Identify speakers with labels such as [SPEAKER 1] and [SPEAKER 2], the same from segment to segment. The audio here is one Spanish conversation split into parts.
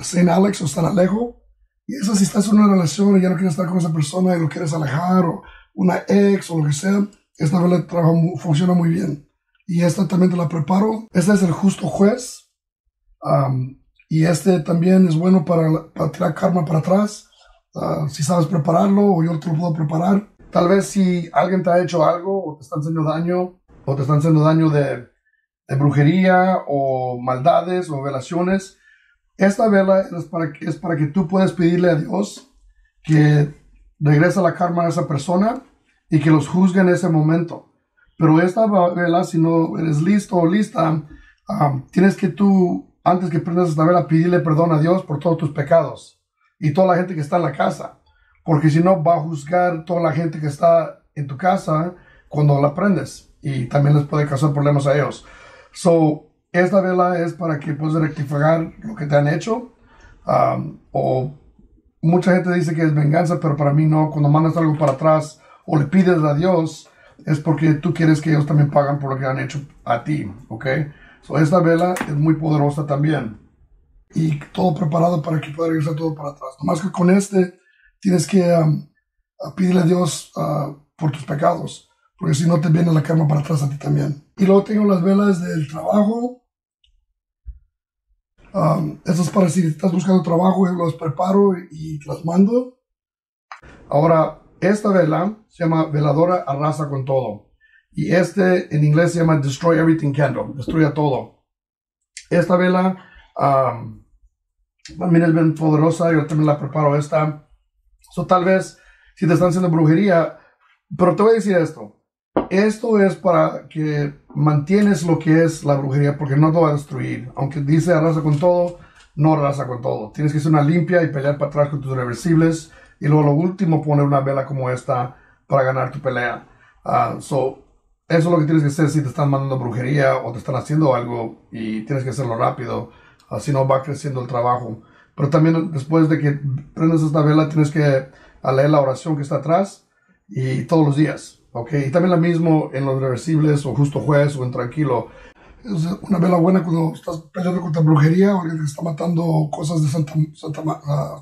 [SPEAKER 1] Saint Alex o San Alejo. Y eso si estás en una relación y ya no quieres estar con esa persona y lo quieres alejar o una ex o lo que sea, esta vela funciona muy bien. Y esta también te la preparo. Este es el justo juez. y este también es bueno para, tirar karma para atrás. Ah, si sabes prepararlo o yo te lo puedo preparar. Tal vez si alguien te ha hecho algo o te están haciendo daño o te están haciendo daño de, brujería o maldades o velaciones, esta vela es para, es para que tú puedas pedirle a Dios que regrese la karma a esa persona y que los juzgue en ese momento. Pero esta vela, si no eres listo o lista, tienes que tú, antes que prendas esta vela, pedirle perdón a Dios por todos tus pecados y toda la gente que está en la casa. Porque si no, va a juzgar toda la gente que está en tu casa cuando la prendes. Y también les puede causar problemas a ellos. So, esta vela es para que puedas rectificar lo que te han hecho. Um, o mucha gente dice que es venganza, pero para mí no. Cuando mandas algo para atrás o le pides a Dios, es porque tú quieres que ellos también pagan por lo que han hecho a ti. ¿Ok? So, esta vela es muy poderosa también y todo preparado para que pueda regresar todo para atrás. Nomás que con este tienes que um, pedirle a Dios uh, por tus pecados, porque si no te viene la karma para atrás a ti también. Y luego tengo las velas del trabajo. Um, esas para si estás buscando trabajo, yo los preparo y, las mando. Ahora, esta vela se llama veladora arrasa con todo. Y este en inglés se llama Destroy Everything Candle, destruye todo. Esta vela Um, también es bien poderosa, yo también la preparo esta. So, tal vez si te están haciendo brujería, pero te voy a decir esto. Esto es para que mantienes lo que es la brujería, porque no te va a destruir. Aunque dice arrasa con todo, no arrasa con todo. Tienes que hacer una limpia y pelear para atrás con tus reversibles. Y luego lo último, poner una vela como esta para ganar tu pelea. Uh, so, eso es lo que tienes que hacer si te están mandando brujería o te están haciendo algo y tienes que hacerlo rápido así no va creciendo el trabajo. Pero también después de que prendes esta vela, tienes que leer la oración que está atrás y todos los días, ¿ok? Y también la mismo en los reversibles o justo juez o en tranquilo. Es una vela buena cuando estás peleando contra brujería o alguien que está matando cosas de Santa, Santa, uh,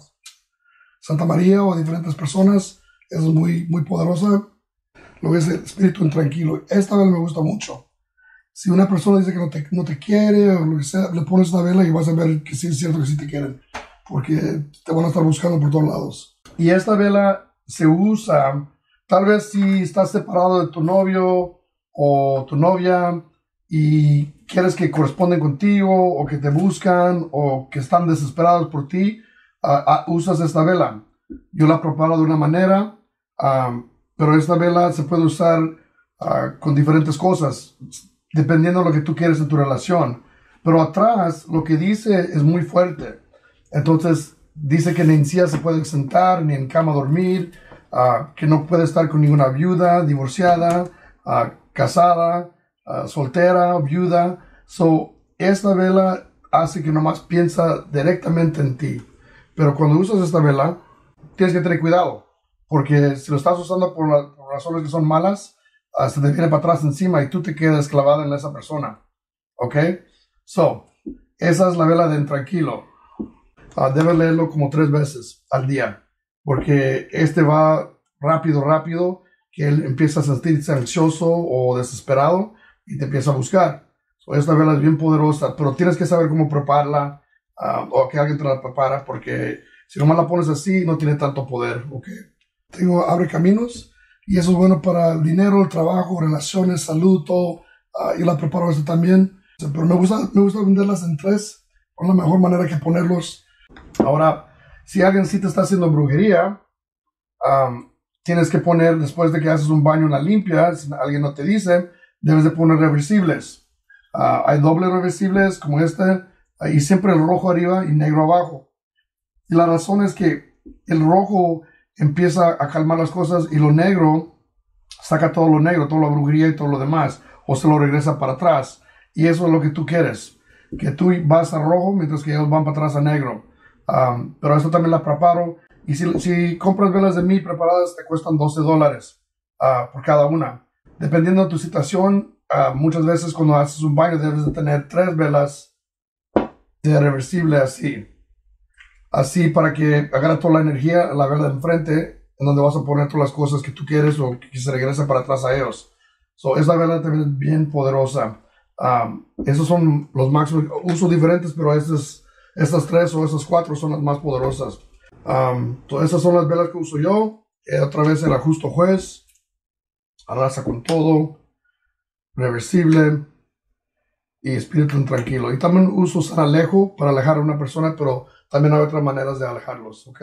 [SPEAKER 1] Santa María o diferentes personas. Es muy, muy poderosa. Lo que es el espíritu intranquilo. Esta vela me gusta mucho si una persona dice que no te, no te quiere o lo que sea, le pones una vela y vas a ver que sí es cierto que sí te quieren, porque te van a estar buscando por todos lados. Y esta vela se usa, tal vez si estás separado de tu novio o tu novia y quieres que corresponden contigo o que te buscan o que están desesperados por ti, uh, uh, usas esta vela. Yo la preparo de una manera, pero esta vela se puede usar con diferentes cosas dependiendo de lo que tú quieres en tu relación. Pero atrás lo que dice es muy fuerte. Entonces dice que ni en silla se puede sentar, ni en cama dormir, uh, que no puede estar con ninguna viuda, divorciada, casada, soltera, viuda. So, esta vela hace que nomás piensa directamente en ti. Pero cuando usas esta vela, tienes que tener cuidado. Porque si lo estás usando por, por razones que son malas, hasta te viene para atrás encima y tú te quedas clavada en esa persona. ¿Ok? So, esa es la vela de tranquilo. Uh, debes leerlo como tres veces al día, porque este va rápido, rápido, que él empieza a sentirse ansioso o desesperado y te empieza a buscar. So, esta vela es bien poderosa, pero tienes que saber cómo prepararla uh, o que alguien te la prepara, porque si nomás la pones así, no tiene tanto poder. ¿Ok? Tengo Abre Caminos y eso es bueno para el dinero, el trabajo, relaciones, salud, todo. Ah, y la preparo esto también. Pero me gusta, me gusta venderlas en tres, con la mejor manera que ponerlos. Ahora, si alguien sí te está haciendo brujería, tienes que poner, después de que haces un baño, una limpia, si alguien no te dice, debes de poner reversibles. Ah, hay doble reversibles como este, y siempre el rojo arriba y negro abajo. Y la razón es que el rojo empieza a calmar las cosas y lo negro saca todo lo negro, toda la brujería y todo lo demás, o se lo regresa para atrás. Y eso es lo que tú quieres, que tú vas a rojo mientras que ellos van para atrás a negro. Um, pero esto también la preparo. Y si, si, compras velas de mí preparadas, te cuestan 12 dólares uh, por cada una. Dependiendo de tu situación, uh, muchas veces cuando haces un baño debes de tener tres velas de reversible así. así para que agarre toda la energía, la vela de enfrente, en donde vas a poner todas las cosas que tú quieres o que se regrese para atrás a ellos. So, esa vela también es bien poderosa. Um, esos son los máximos, uso diferentes, pero estas, estas tres o estas cuatro son las más poderosas. Um, esas son las velas que uso yo. Eh, otra vez el justo juez, arrasa con todo, reversible y espíritu tranquilo. Y también uso San Alejo para alejar a una persona, pero también hay otras maneras de alejarlos, ¿ok?